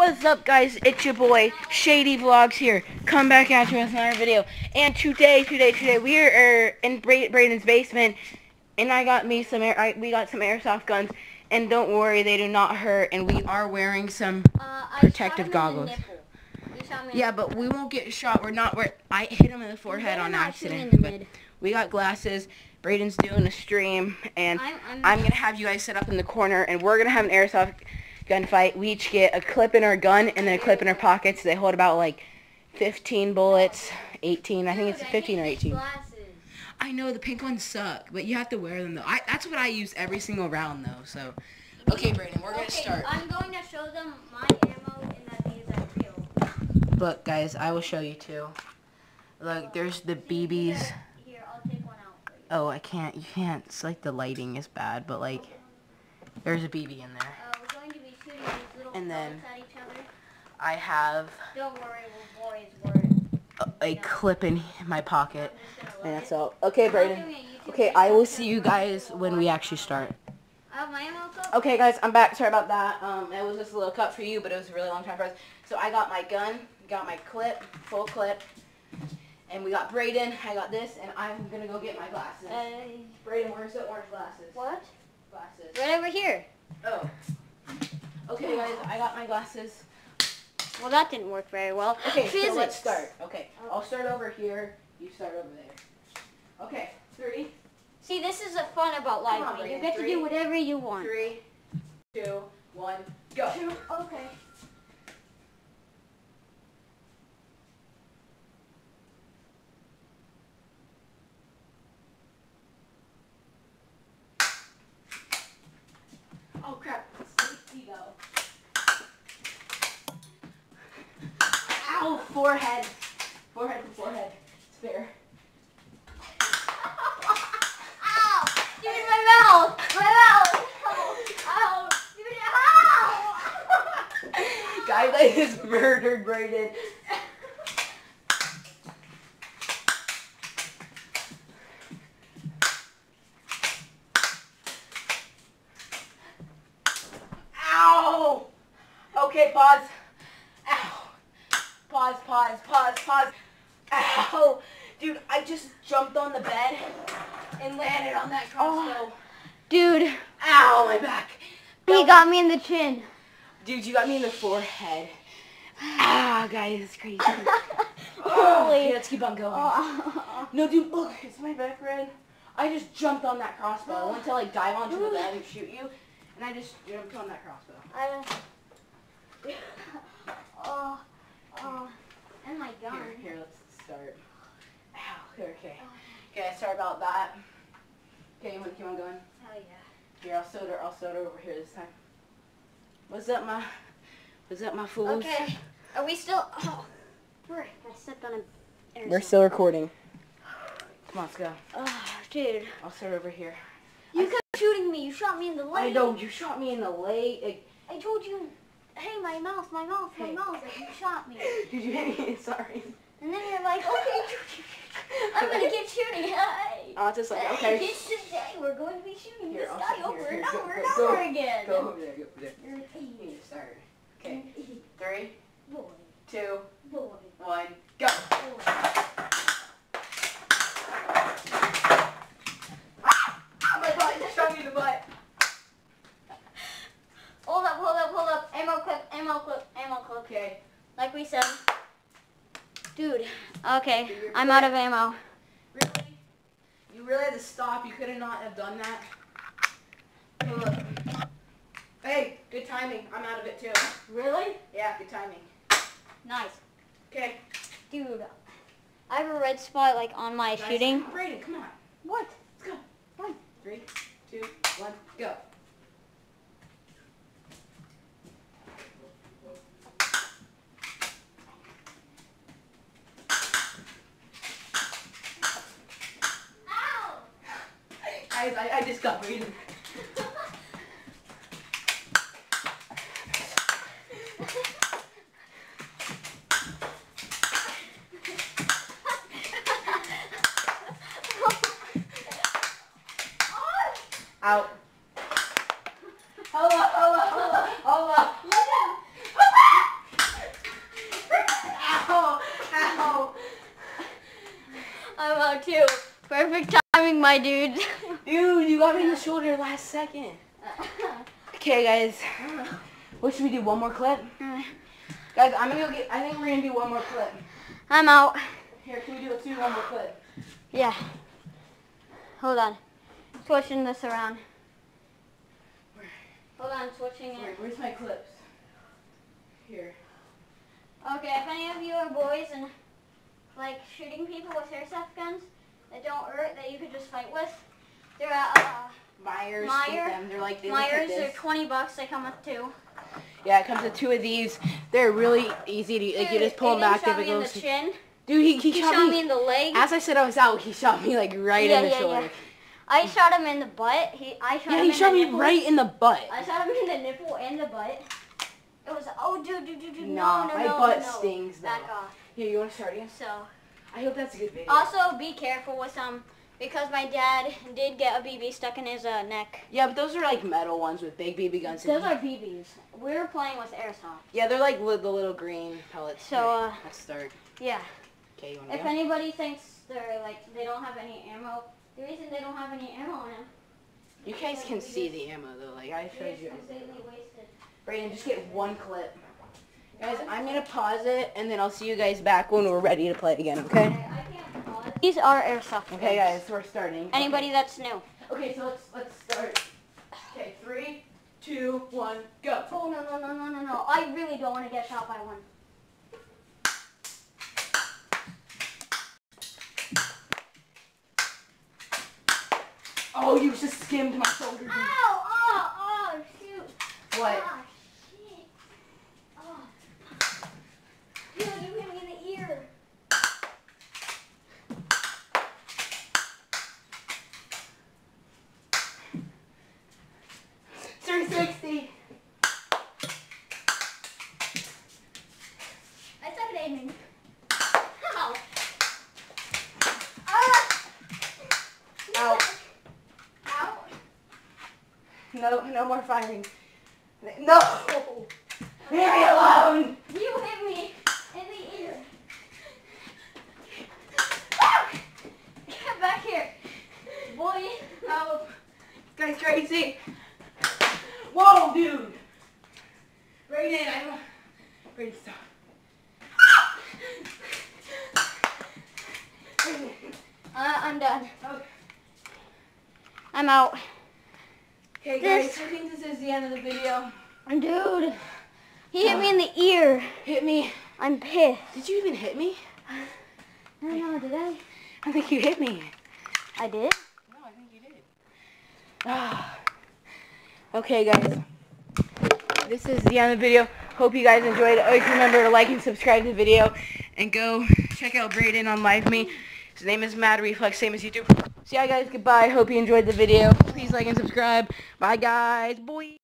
What's up guys, it's your boy, Shady Vlogz here. Come back at you with another video. And today, today, today, we are in Bra Braiden's basement. And I got me some, air I, we got some airsoft guns. And don't worry, they do not hurt. And we are wearing some Uh, protective shot him in the goggles. nipple. You shot me in Yeah, but we won't get shot. We're not, we're, I hit him in the forehead on accident. but we got glasses. Braiden's doing a stream. And I'm, I'm, I'm gonna have you guys set up in the corner, and we're gonna have an airsoft gun fight. We each get a clip in our gun and then a clip in our pockets. They hold about like 15 bullets, 18. I think it's 15 or 18. Glasses. I know the pink ones suck, but you have to wear them though. I, that's what I use every single round though. So, okay, Braiden, we're gonna okay, start. I'm going to show them my ammo and that these are real. Look, guys, I will show you too. Look, there's the BBs. Here, I'll take one out. Oh, I can't. You can't. It's like the lighting is bad, but like, there's a BB in there. Uh, we're going to be shooting these little And then- bullets at each other. I have Don't worry. We're. a, a clip in my pocket. I'm just gonna And that's all. Okay, I'm Braiden. doing a YouTube Okay. I will see you guys when we actually start. I have my ammo cup. Okay, guys, I'm back. Sorry about that. Um, it was just a little cut for you, but it was a really long time for us. So I got my gun, got my clip, full clip, and we got Braiden. I got this, and I'm gonna go get my glasses. Uh, Braiden, where's the orange glasses? what? Glasses. Right over here. Oh. Okay, guys, I got my glasses. Well, that didn't work very well. Okay, Physics. so let's start. Okay, I'll start over here. You start over there. Okay, three, See, this is the fun about life. on, you get to do whatever you want. three, two, one, go. Two, Okay. Oh crap. Safety go. Ow, forehead. Forehead to forehead. It's fair. Ow! Give me my mouth! My mouth! Ow! Ow! Give me ow! Guy that is murdered Braiden. Ow! Okay, pause. Ow. Pause, pause, pause, pause. Ow! Dude, I just jumped on the bed and landed on that crossbow. Dude, Ow, my back. he got me in the chin. Dude, you got me in the forehead. Ah, guys, it's crazy. Holy. Okay, let's keep on going. Oh. No, dude, look, it's my back red. I just jumped on that crossbow. I went to like dive onto the bed and shoot you, and I just jumped on that crossbow. I Oh. Oh. And my gun. Here, here, let's start. Ow, okay. Okay, sorry about that. Okay, you want to keep on going? Hell yeah. Here, I'll soda, I'll soda over here this time. What's up, my, what's up, my fools? Okay. Are we still? Oh. Frick, I stepped on a. We're still recording. Come on, let's go. Oh, dude. I'll start over here. You kept shooting me. You shot me in the leg. I know, you shot me in the leg. Like, I told you, hey, my mouth, my mouth, my Hey. mouth. Like, you shot me. Did you hit me? Sorry. And then you're like, okay, I'm gonna get shooting. Hey. I was just like, okay. kids, today we're going to be shooting Here, this I'll guy over and over and over again. Go over there, go over there. You're an You need to start. Okay, You're an idiot. three, Boy, two, boy, one, go. boy. My god, you shot me in the butt. Hold up, hold up, hold up. Ammo clip, ammo clip, ammo clip. Okay, Like we said. Dude, okay, I'm out of ammo. really? You really had to stop. You could have not have done that. Hey, look. Hey, good timing. I'm out of it too. Really? Yeah, good timing. Nice. Okay. Dude, I have a red spot like on my guys, shooting. Braiden, come on. What? Let's go. Fine. Three, two, one, go. just got. Out. Hold up, hold up, hold up, hold up. ow, ow. I'm out too. Perfect timing, my dude. Dude, you got me in the shoulder last second. Okay, guys. What should we do? One more clip? Uh-huh. Guys, I'm gonna go get. I think we're gonna do one more clip. I'm out. Here, can we do? Let's do one more clip. Yeah. Hold on. Switching this around. Hold on, switching Where, it. where's my clips? Here. Okay, if any of you are boys and like shooting people with airsoft guns that don't hurt, that you could just fight with, they're at uh, Meijers. Meijer- them. They're like they look like Myers. They're 20 bucks. They come with two. Yeah, it comes with two of these. They're really easy to. Like you just pull them back shot if it me in goes. the chin. Dude, he, he, He shot, shot me. me in the leg. As I said I was out, he shot me like right Yeah, in the yeah, shoulder. yeah. I shot him in the butt. He, I shot Yeah, him he in shot me nipple. right in the butt. I shot him in the nipple and the butt. It was oh dude dude dude dude Nah, no no my no butt no. stings though. Back off. Here, you want to start again? So I hope that's a good video. also be careful with um because my dad did get a BB stuck in his uh, neck. Yeah, but those are like metal ones with big BB guns. in Those are BBs. We're playing with airsoft. Yeah, they're like li- the little green pellets. So, Here, uh, let's start. Yeah. Okay, you want If go? anybody thinks they're like they don't have any ammo, the reason they don't have any ammo on them You guys can see the ammo though. Like I showed you. completely wasted. Braiden, just get one clip. Guys, I'm gonna pause it and then I'll see you guys back when we're ready to play again. Okay? I can't pause. These are airsoft. Okay, guns. guys, we're starting. Anybody that's new. Okay, so let's let's start. Okay, three, two, one, go. Oh no no no no no no! I really don't want to get shot by one. Oh, you just skimmed my shoulder. dude. Ow! Oh oh shoot! What? Ah, shit! Oh. Dude, you hit me in the ear. Three sixty. I suck at aiming. Ow! Ah! Ow. Ow! No, no more firing. No. Leave me alone. You hit me in the ear. Get back here, boy. Help. This guy's crazy. Whoa, dude. Braiden, I'm. Braiden, stop. Braiden. Uh, I'm done. Okay. I'm out. Okay, This- guys, I think this is the end of the video. Dude, he hit me in the ear. Hit me. I'm pissed. Did you even hit me? I don't know, did I? I think you hit me. I did? No, I think you did. Ah. Okay, guys. This is the end of the video. Hope you guys enjoyed it. Always remember to like and subscribe to the video. And go check out Braiden on LiveMe. His name is Mad Reflex, same as YouTube. So yeah, guys, goodbye. Hope you enjoyed the video. Please like and subscribe. Bye, guys. Boy.